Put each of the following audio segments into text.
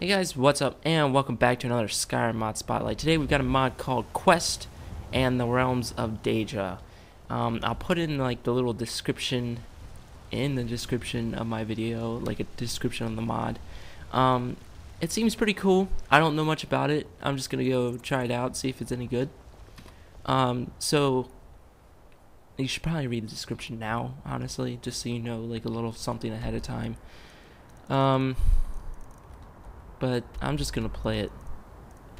Hey guys, what's up? And welcome back to another Skyrim mod spotlight. Today we've got a mod called Quest and the Realms of Daedra. Um, I'll put in like the little description in the description of my video, like a description of the mod. Um, it seems pretty cool. I don't know much about it. I'm just gonna go try it out, see if it's any good. Um, so you should probably read the description now, honestly, just so you know like a little something ahead of time. But I'm just gonna play it.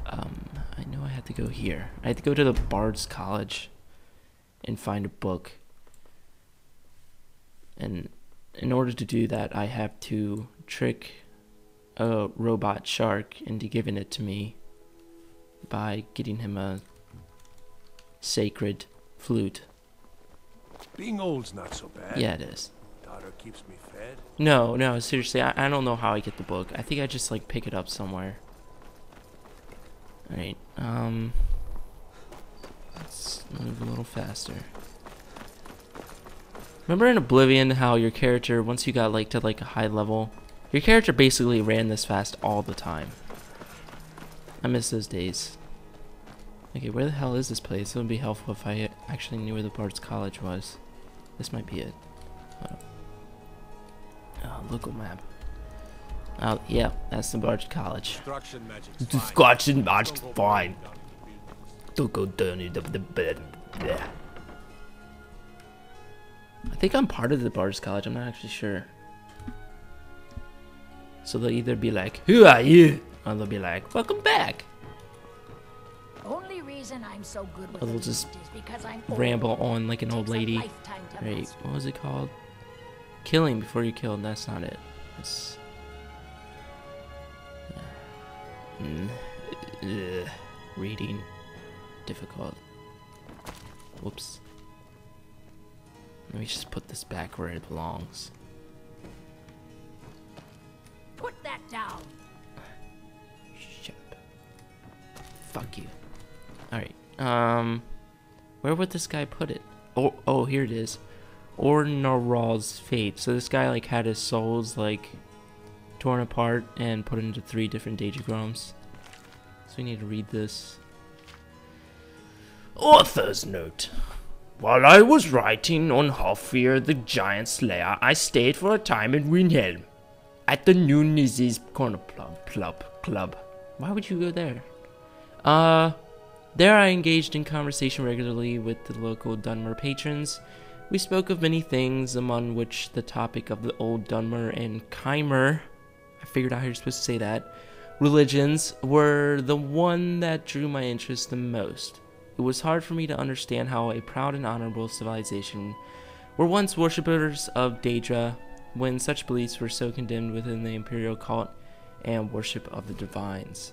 Um, I know I have to go here. I have to go to the Bard's College and find a book. And in order to do that, I have to trick a robot shark into giving it to me by getting him a sacred flute. Being old's not so bad. Yeah, it is. Keeps me fed. No, no, seriously, I, I don't know how I get the book. I think I just like pick it up somewhere. Alright, um let's move a little faster. Remember in Oblivion how your character once you got like to like a high level, your character basically ran this fast all the time. I miss those days. Okay, where the hell is this place? It would be helpful if I actually knew where the Bard's College was. This might be it. Hold on. Local map. Oh, yeah, that's the Bard's College. Destruction magic's Destruction magic's fine. Don't go down into the bed. Yeah. I think I'm part of the Bard's College. I'm not actually sure. So they'll either be like, "Who are you?" or they'll be like, "Welcome back." Only reason I'm so good with Or they'll just is because I'm Ramble on like an old lady. Right? What was it called? Killing before you killed. That's not it. It's. Mm, ugh, reading difficult. Whoops. Let me just put this back where it belongs. Put that down. Shut up. Fuck you. Alright. Um where would this guy put it? Oh oh here it is. Ornarol's fate. So this guy like had his souls like torn apart and put into three different Daedric realms. So we need to read this. Author's note. While I was writing on Halfir the Giant Slayer, I stayed for a time in Windhelm at the New Gnisis Corner Club. Club. Club. Why would you go there? Uh, there I engaged in conversation regularly with the local Dunmer patrons. We spoke of many things, among which the topic of the old Dunmer and Chimer, I figured out how you're supposed to say that, religions were the one that drew my interest the most. It was hard for me to understand how a proud and honorable civilization were once worshippers of Daedra when such beliefs were so condemned within the imperial cult and worship of the divines.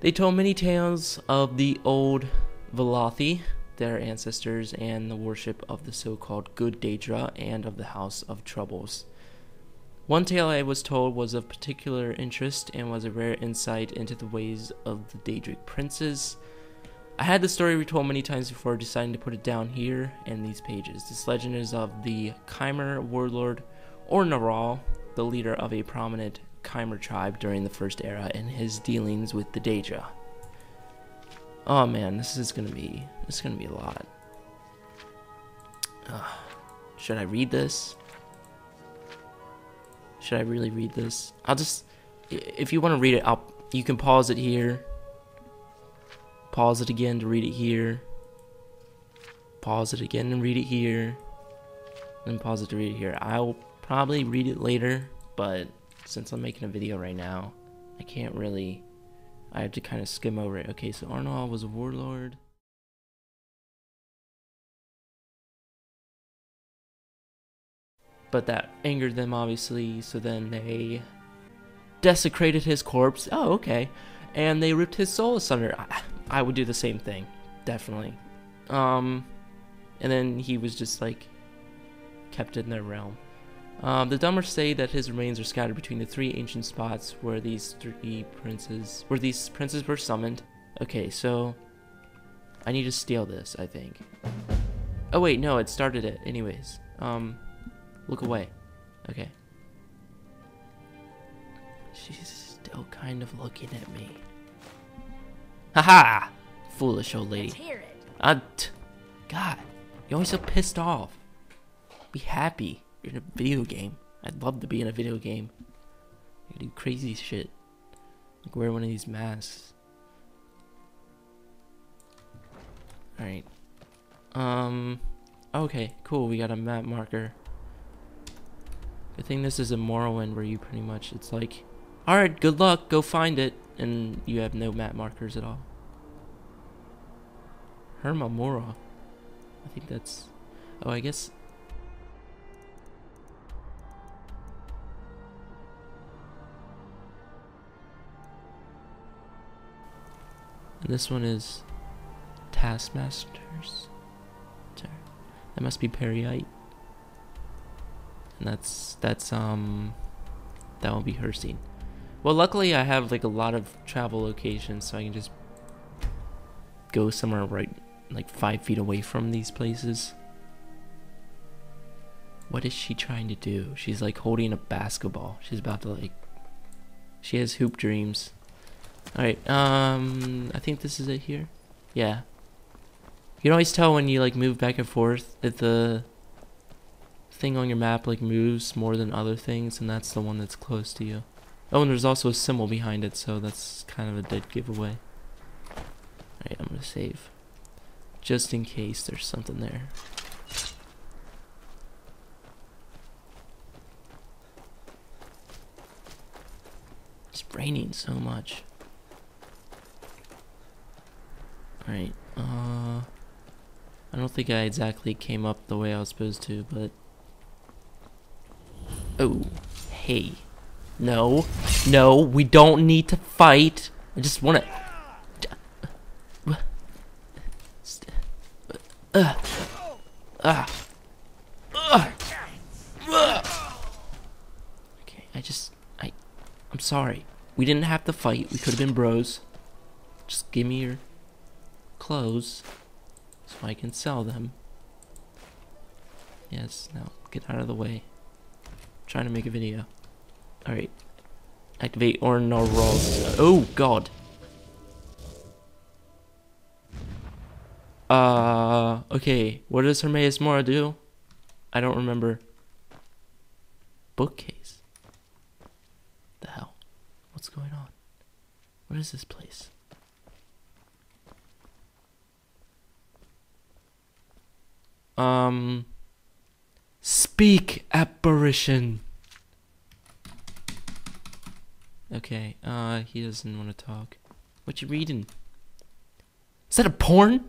They told many tales of the old Velothi, their ancestors, and the worship of the so called Good Daedra and of the House of Troubles. One tale I was told was of particular interest and was a rare insight into the ways of the Daedric princes. I had the story retold many times before deciding to put it down here in these pages. This legend is of the Chimer warlord Ornarol, the leader of a prominent Chimer tribe during the First Era, and his dealings with the Daedra. Oh man, this is gonna be this is gonna be a lot. Should I read this? Should I really read this? I'll just if you want to read it, I'll you can pause it here. Pause it again to read it here. Pause it again and read it here. Then pause it to read it here. I'll probably read it later, but since I'm making a video right now, I can't really. I have to kind of skim over it. Okay, so Arnold was a warlord. But that angered them, obviously, so then they desecrated his corpse. Oh, okay. And they ripped his soul asunder. I, I would do the same thing, definitely. Um, and then he was just like kept in their realm. Um, the Dunmers say that his remains are scattered between the three ancient spots where these three princes, where these princes were summoned. Okay, so I need to steal this. I think. Oh wait, no, it started it. Anyways, um, look away. Okay. She's still kind of looking at me. Haha! Foolish old lady. Let's hear it. Uh, God, you're always so pissed off. Be happy. In a video game. I'd love to be in a video game. You do crazy shit. Like wear one of these masks. Alright. Um. Okay, cool. We got a map marker. Good thing this is a Morrowind where you pretty much, it's like, alright, good luck, go find it. And you have no map markers at all. Hermaeus Mora. I think that's. Oh, I guess. And this one is Taskmasters. That must be Peryite. And that's that's um that will be Hircine. Well, luckily I have like a lot of travel locations, so I can just go somewhere right like five feet away from these places. What is she trying to do? She's like holding a basketball. She's about to like. She has hoop dreams. Alright, um. I think this is it here. Yeah. You can always tell when you like move back and forth that the thing on your map like moves more than other things, and that's the one that's close to you. Oh, and there's also a symbol behind it, so that's kind of a dead giveaway. Alright, I'm gonna save. Just in case there's something there. It's raining so much. Alright, uh... I don't think I exactly came up the way I was supposed to, but... Oh, hey. No, no, we don't need to fight. I just want to... Uh, uh, uh, okay, I just, I, I'm sorry. We didn't have to fight. We could have been bros. Just give me your clothes so I can sell them. Yes, now get out of the way. I'm trying to make a video. Alright. Activate Ornarol's. Oh god. Uh, okay. What does Hermaeus Mora do? I don't remember. Bookcase. The hell? What's going on? What is this place? Um. Speak, apparition. Okay, uh, he doesn't want to talk. What you reading? Is that a porn?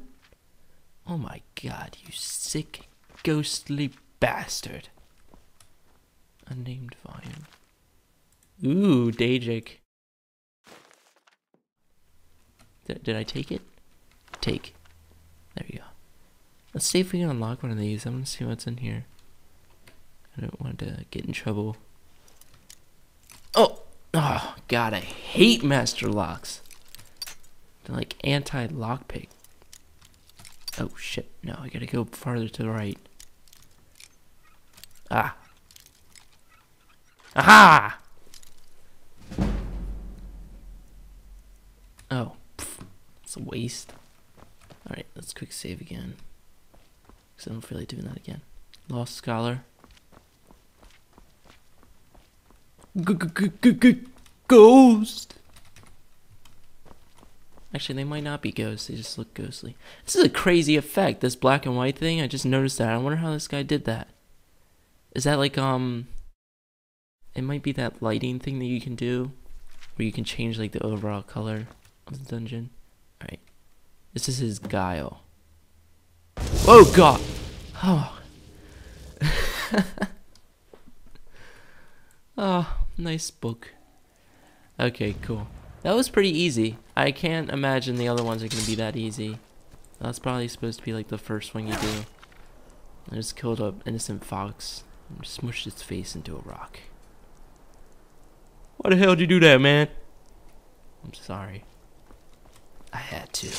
Oh my god, you sick, ghostly bastard. Unnamed volume. Ooh, Dajic. Did, did I take it? Take. There you go. Let's see if we can unlock one of these. I want to see what's in here. I don't want to get in trouble. Oh! Oh, God, I hate master locks. They're like anti-lockpick. Oh, shit. No, I gotta go farther to the right. Ah. Aha! Oh, pff, it's a waste. Alright, let's quick save again. Because I don't feel like doing that again. Lost Scholar. G -g -g Ghost! Actually, they might not be ghosts. They just look ghostly. This is a crazy effect, this black and white thing. I just noticed that. I wonder how this guy did that. Is that like, um... It might be that lighting thing that you can do. Where you can change, like, the overall color of the dungeon. Alright. This is his guile. Oh, God! Oh. oh, nice book. Okay, cool. That was pretty easy. I can't imagine the other ones are going to be that easy. That's probably supposed to be like the first one you do. I just killed an innocent fox and smushed its face into a rock. Why the hell did you do that, man? I'm sorry. I had to.